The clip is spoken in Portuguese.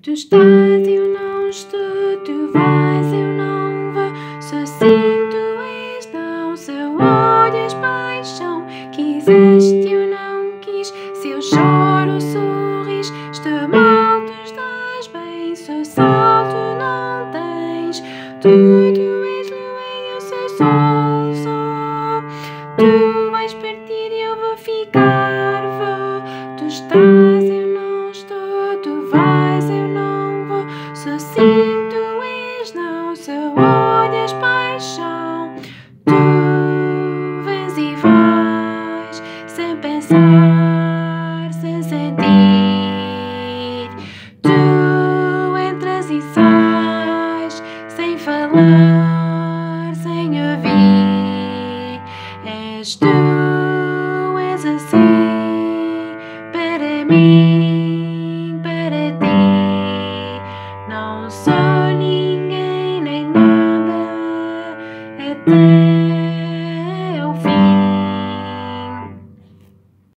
Tu estás, eu não estou, tu vais, eu não vou. Só sim, tu és, não. Se olhas paixão, quiseste, eu não quis. Se eu choro, sorris, estou mal, tu estás bem. Sou sal, tu não tens. Tu, tu és lua e eu sou sol, sol. Tu vais partir e eu vou ficar, vou. Tu estás, és, não. Se olhas paixão, tu vens e vais, sem pensar, sem sentir. Tu entras e sais, sem falar, sem ouvir. És tu, és assim, para mim, para ti. Não sou Música